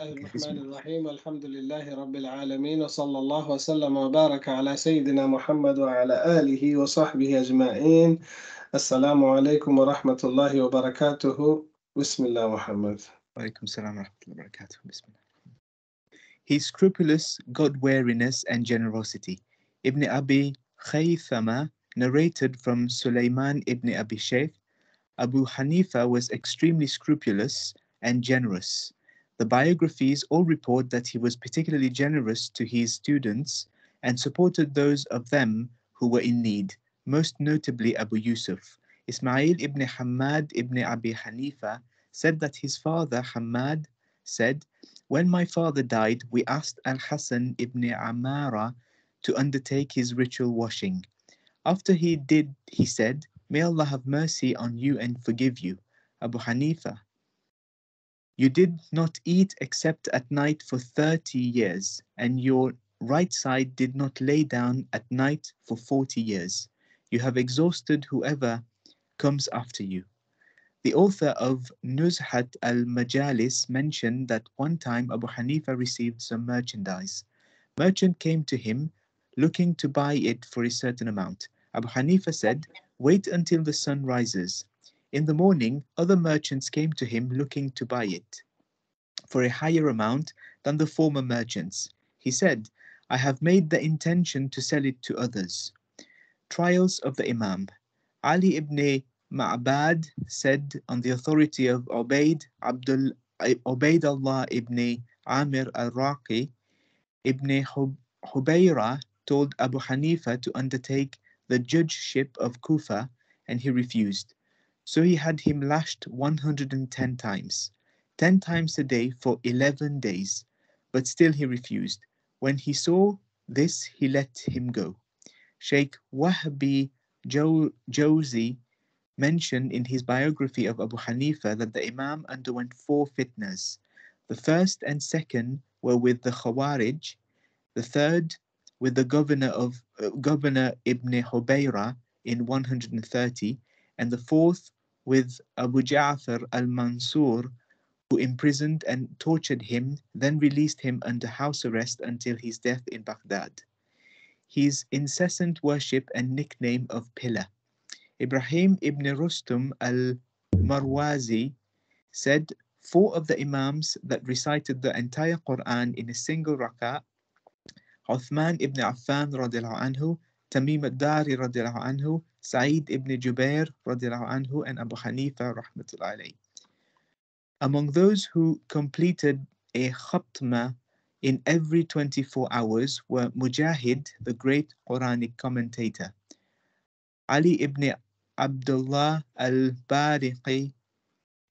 الرحمن الرحيم الحمد لله رب العالمين وصلى الله وسلم وبارك على سيدنا محمد وعلى آله وصحبه أجمعين السلام عليكم ورحمة الله وبركاته بسم الله محمد Alaikum salam wa rahmatullahi wa barakatuh. Bismillah. His scrupulous God-wariness and generosity. Ibn Abi Khaythama narrated from Sulaiman ibn Abi Shayth, Abu Hanifa was extremely scrupulous and generous. The biographies all report that he was particularly generous to his students and supported those of them who were in need, most notably Abu Yusuf. Ismail ibn Hamad ibn Abi Hanifa said that his father Hamad said, When my father died, we asked Al Hassan ibn Amara to undertake his ritual washing. After he did, he said, May Allah have mercy on you and forgive you. Abu Hanifa, you did not eat except at night for 30 years, and your right side did not lay down at night for 40 years. You have exhausted whoever comes after you. The author of Nuzhat al Majalis mentioned that one time Abu Hanifa received some merchandise. Merchant came to him looking to buy it for a certain amount. Abu Hanifa said, Wait until the sun rises. In the morning, other merchants came to him looking to buy it for a higher amount than the former merchants. He said, I have made the intention to sell it to others. Trials of the Imam. Ali ibn Ma'bad said on the authority of Ubaid Abdul Ubaidullah ibn Amir al-Raqi, ibn Hubayra told Abu Hanifa to undertake the judgeship of Kufa and he refused. So he had him lashed 110 times, 10 times a day for 11 days, but still he refused. When he saw this, he let him go. Sheikh Wahbi Jawzi mentioned in his biography of Abu Hanifa that the Imam underwent four fitnas. The first and second were with the Khawarij, the third with the governor of uh, Governor Ibn Hubayra in 130, and the fourth with Abu Ja'far al-Mansur, who imprisoned and tortured him, then released him under house arrest until his death in Baghdad. His incessant worship and nickname of Pillar. Ibrahim ibn Rustum al-Marwazi said, Four of the Imams that recited the entire Quran in a single rak'ah, Uthman ibn Affan radiallahu anhu, Tamim al-Dari radiallahu anhu, Sa'id ibn Jubair anhu, and Abu Hanifa rahmatullahi. Among those who completed a khatma in every 24 hours were Mujahid, the great Quranic commentator, Ali ibn Abdullah al-Bariqi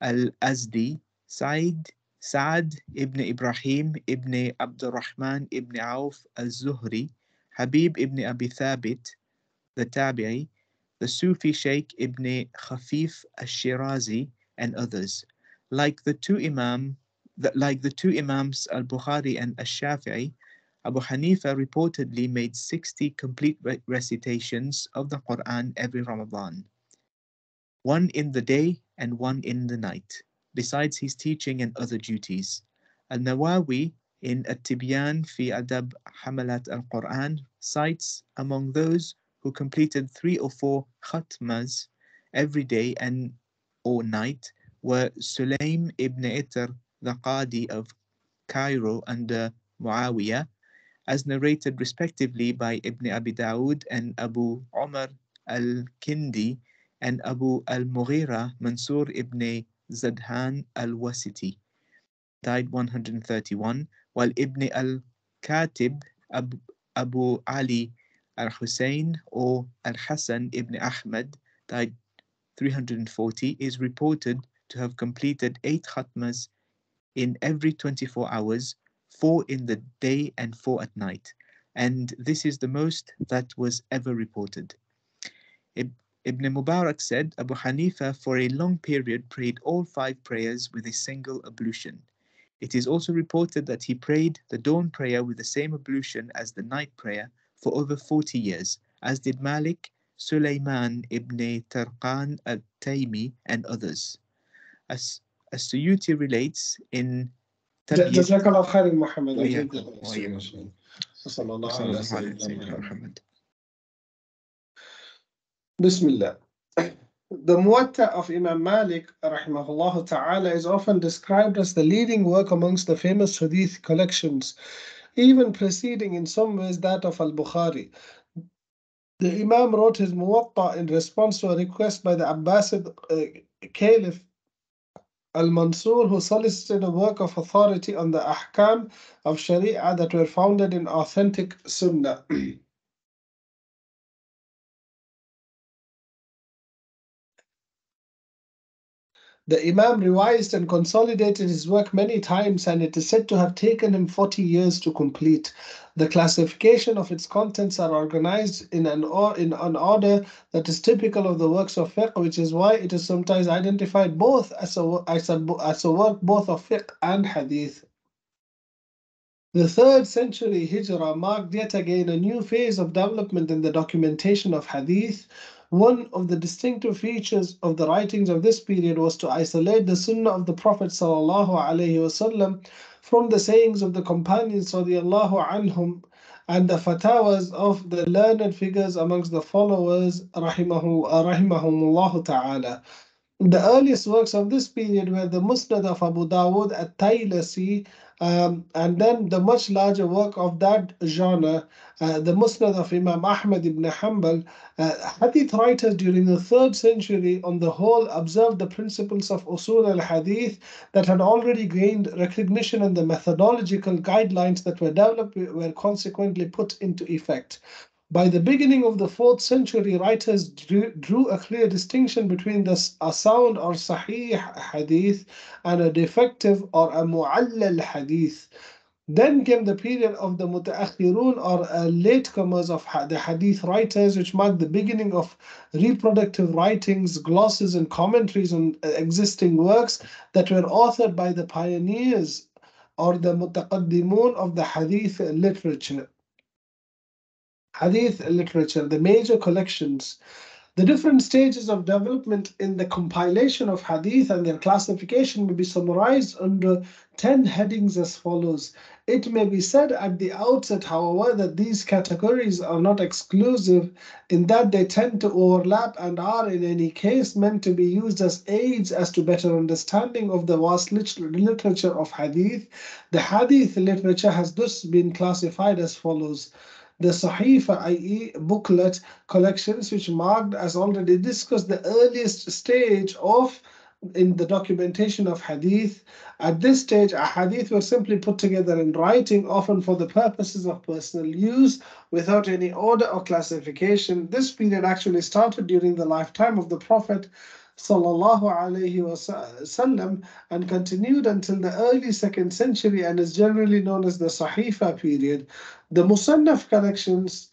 al-Azdi, Sa'id Sa'ad ibn Ibrahim ibn Abdurrahman ibn Auf al-Zuhri, Habib ibn Abi Thabit, the Tabi'i, the Sufi Sheikh ibn Khafif al-Shirazi, and others. Like the two Imam, like the two Imams al-Bukhari and al-Shafi'i, Abu Hanifa reportedly made 60 complete recitations of the Quran every Ramadan, one in the day and one in the night, besides his teaching and other duties. Al-Nawawi in At-Tibyan fi Adab Hamalat al-Quran cites among those who completed three or four khatmas every day and or night were Sulaim ibn Itr, the Qadi of Cairo under uh, Muawiyah, as narrated respectively by Ibn Abi Dawud and Abu Umar al-Kindi and Abu al-Mughira Mansur ibn Zadhan al-Wasiti, died 131, while Ibn al-Katib Abu, Abu Ali al-Hussein or al-Hassan ibn Ahmad, died 340, is reported to have completed eight khatmas in every 24 hours, four in the day and four at night. And this is the most that was ever reported. Ibn Mubarak said Abu Hanifa for a long period prayed all five prayers with a single ablution. It is also reported that he prayed the dawn prayer with the same ablution as the night prayer for over 40 years, as did Malik, Sulaiman ibn Tarkhan al-Taymi, and others. As, as Suyuti relates in The الله of محمد وصلى The Muwatta of Imam Malik rahimahullah ta'ala is often described as the leading work amongst the famous hadith collections even preceding in some ways that of Al-Bukhari. The Imam wrote his Muwatta in response to a request by the Abbasid uh, Caliph Al-Mansur who solicited a work of authority on the ahkam of Sharia that were founded in authentic Sunnah. The Imam revised and consolidated his work many times, and it is said to have taken him 40 years to complete. The classification of its contents are organized in an, or, in an order that is typical of the works of fiqh, which is why it is sometimes identified both as a, as a, as a work both of fiqh and hadith. The third century Hijrah marked yet again a new phase of development in the documentation of hadith. One of the distinctive features of the writings of this period was to isolate the Sunnah of the Prophet وسلم, from the sayings of the companions radiallahu anhum and the fatawas of the learned figures amongst the followers rahimahu, rahimahumullah ta'ala. The earliest works of this period were the Musnad of Abu Dawud at Taylasi, um, and then the much larger work of that genre, uh, the Musnad of Imam Ahmad ibn Hanbal. Uh, hadith writers during the third century, on the whole, observed the principles of Usul al Hadith that had already gained recognition, and the methodological guidelines that were developed were consequently put into effect. By the beginning of the fourth century, writers drew, drew a clear distinction between the, a sound or sahih hadith and a defective or a mu'allal hadith. Then came the period of the mutaakhirun or uh, latecomers of ha- the hadith writers, which marked the beginning of reproductive writings, glosses, and commentaries on uh, existing works that were authored by the pioneers or the mutaqaddimun of the hadith literature hadith literature, the major collections, the different stages of development in the compilation of hadith and their classification may be summarized under 10 headings as follows. It may be said at the outset, however, that these categories are not exclusive in that they tend to overlap and are, in any case, meant to be used as aids as to better understanding of the vast literature of hadith. The hadith literature has thus been classified as follows the Sahifa, i.e., booklet collections, which marked, as already discussed, the earliest stage of in the documentation of hadith. At this stage, a hadith were simply put together in writing, often for the purposes of personal use, without any order or classification. This period actually started during the lifetime of the Prophet sallallahu alaihi wasallam and continued until the early second century and is generally known as the Sahifa period. The Musannaf collections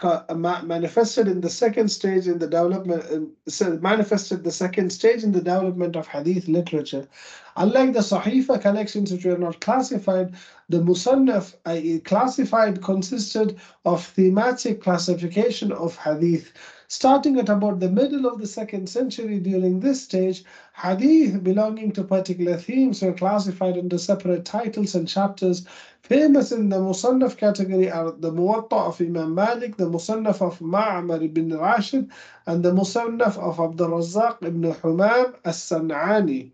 manifested in the second stage in the development manifested the second stage in the development of hadith literature. Unlike the Sahifa collections which were not classified, the Musannaf i.e. classified consisted of thematic classification of hadith. Starting at about the middle of the second century, during this stage, hadith belonging to particular themes were classified under separate titles and chapters. Famous in the Musannaf category are the Muwatta of Imam Malik, the Musannaf of Ma'amar ibn Rashid, and the Musannaf of Abdul Razzaq ibn Humam as-San'ani.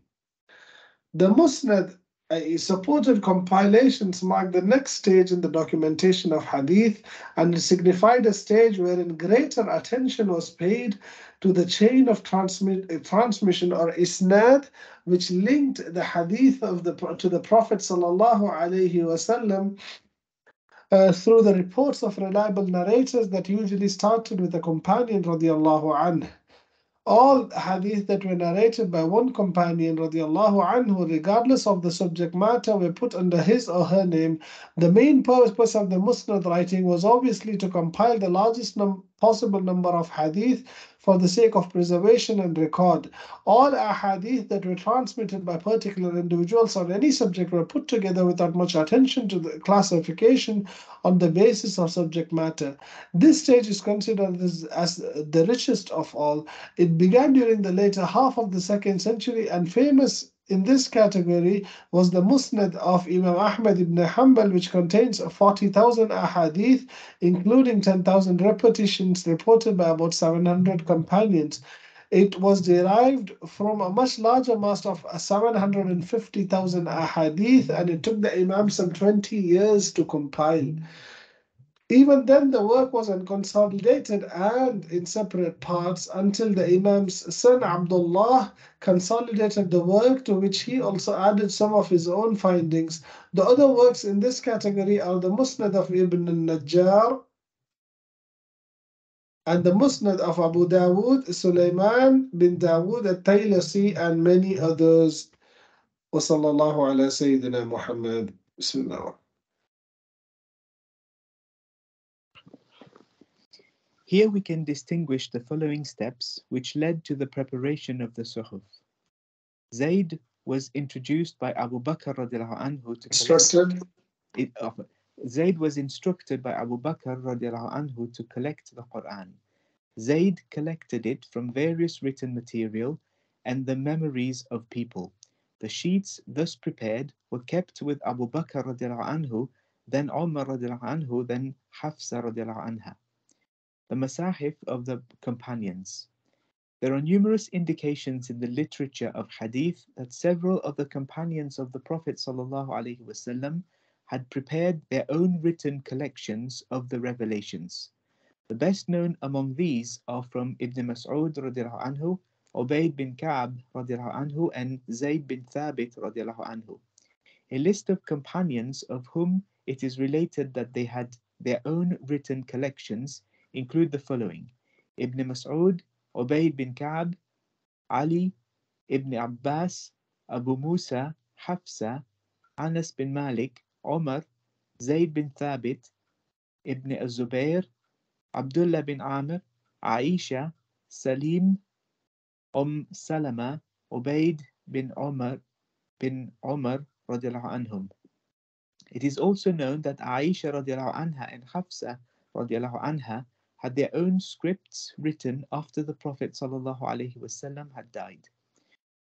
The Musnad uh, supported compilations marked the next stage in the documentation of hadith and signified a stage wherein greater attention was paid to the chain of transmit, uh, transmission or isnad which linked the hadith of the to the prophet sallallahu alaihi wasallam uh, through the reports of reliable narrators that usually started with a companion radiallahu anhu all hadith that were narrated by one companion radiallahu anhu, regardless of the subject matter, were put under his or her name. The main purpose of the Musnad writing was obviously to compile the largest num possible number of hadith for the sake of preservation and record. All ahadith that were transmitted by particular individuals on any subject were put together without much attention to the classification on the basis of subject matter. This stage is considered as, as the richest of all. It began during the later half of the second century and famous in this category was the Musnad of Imam Ahmad ibn Hanbal, which contains 40,000 ahadith, including 10,000 repetitions reported by about 700 companions. It was derived from a much larger mass of 750,000 ahadith, and it took the Imam some 20 years to compile. Even then, the work was unconsolidated and in separate parts until the Imam's son Abdullah consolidated the work, to which he also added some of his own findings. The other works in this category are the Musnad of Ibn al-Najjar and the Musnad of Abu Dawood, Sulaiman bin Dawood al-Taylasi, and many others. وصلى الله على سيدنا محمد بسم الله Here we can distinguish the following steps which led to the preparation of the Suhuf. Zayd was introduced by Abu Bakr radiallahu anhu to instructed it, uh, Zayd was instructed by Abu Bakr radiallahu anhu to collect the Quran. Zayd collected it from various written material and the memories of people. The sheets thus prepared were kept with Abu Bakr radiallahu anhu, then Umar radiallahu anhu, then Hafsa radiallahu anha the Masahif of the companions. There are numerous indications in the literature of hadith that several of the companions of the Prophet ﷺ had prepared their own written collections of the revelations. The best known among these are from Ibn Mas'ud anhu, Ubayy bin Ka'b anhu, and Zayd bin Thabit anhu. A list of companions of whom it is related that they had their own written collections include the following Ibn Mas'ud, Ubayy bin Ka'b, Ali, Ibn Abbas, Abu Musa, Hafsa, Anas bin Malik, Omar, Zayd bin Thabit, Ibn Az-Zubair, Abdullah bin Amr, Aisha, Salim, Umm Salama, Ubayd bin Omar bin Omar radiallahu anhum. It is also known that Aisha radiallahu anha and Hafsa radiallahu anha had their own scripts written after the Prophet ﷺ had died.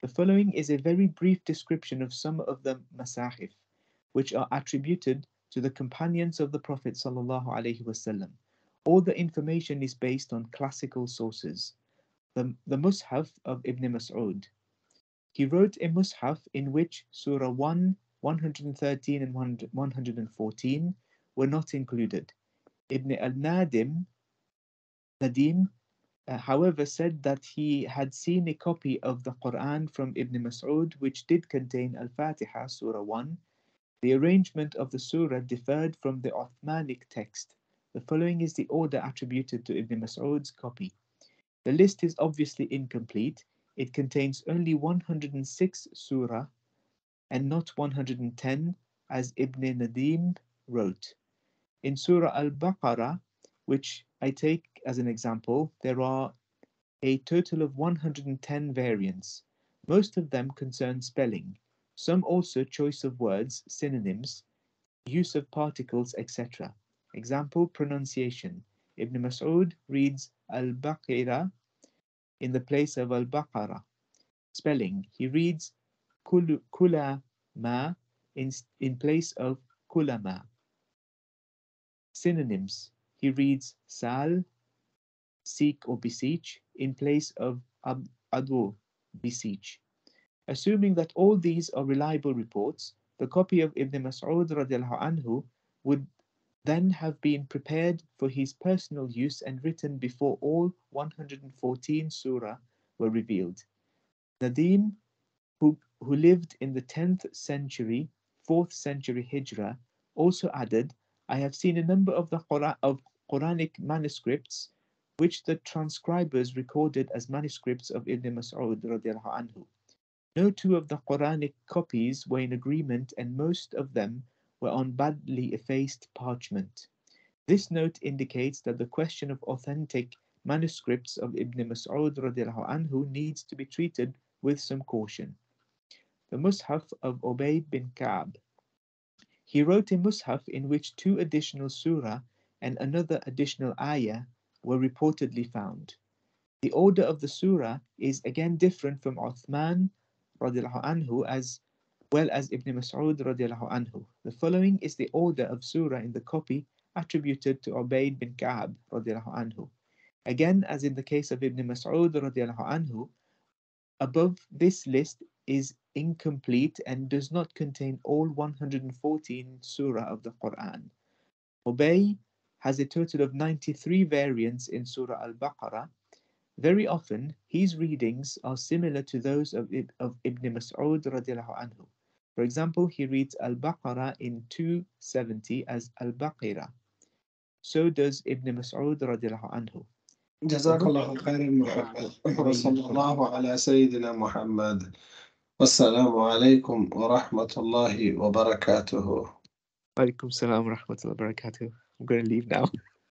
The following is a very brief description of some of the masahif, which are attributed to the companions of the Prophet ﷺ. All the information is based on classical sources. The, the Mus'haf of Ibn Mas'ud. He wrote a Mus'haf in which Surah 1, 113 and 114 were not included. Ibn al-Nadim Nadim, uh, however, said that he had seen a copy of the Quran from Ibn Mas'ud which did contain Al Fatiha, Surah 1. The arrangement of the surah differed from the Uthmanic text. The following is the order attributed to Ibn Mas'ud's copy. The list is obviously incomplete. It contains only 106 surah and not 110 as Ibn Nadim wrote. In Surah Al Baqarah, which I take as an example, there are a total of 110 variants. Most of them concern spelling, some also choice of words, synonyms, use of particles, etc. Example, pronunciation. Ibn Mas'ud reads Al-Baqira in the place of Al-Baqara. Spelling, he reads Kula ma in, in place of Kulama. Synonyms, he reads Sal seek or beseech in place of adu, beseech. Assuming that all these are reliable reports, the copy of Ibn Mas'ud anhu would then have been prepared for his personal use and written before all 114 surah were revealed. Nadim, who, who lived in the 10th century, 4th century Hijrah, also added, I have seen a number of the Quran, of Quranic manuscripts which the transcribers recorded as manuscripts of Ibn Mas'ud anhu. No two of the Quranic copies were in agreement and most of them were on badly effaced parchment. This note indicates that the question of authentic manuscripts of Ibn Mas'ud anhu needs to be treated with some caution. The Mus'haf of Ubayy bin Ka'b. He wrote a Mus'haf in which two additional surah and another additional ayah were reportedly found. The order of the surah is again different from Uthman anhu as well as Ibn Mas'ud anhu. The following is the order of surah in the copy attributed to Ubayy bin Ka'ab anhu. Again, as in the case of Ibn Mas'ud anhu, above this list is incomplete and does not contain all 114 surah of the Quran. Ubay has a total of 93 variants in Surah Al-Baqarah. Very often, his readings are similar to those of, of Ibn Mas'ud radiallahu anhu. For example, he reads Al-Baqarah in 270 as Al-Baqirah. So does Ibn Mas'ud radiallahu anhu. جزاك الله خيرا محمد وصلى الله على سيدنا محمد. والسلام عليكم ورحمة الله وبركاته. salam wa rahmatullahi wa barakatuh. I'm going to leave now.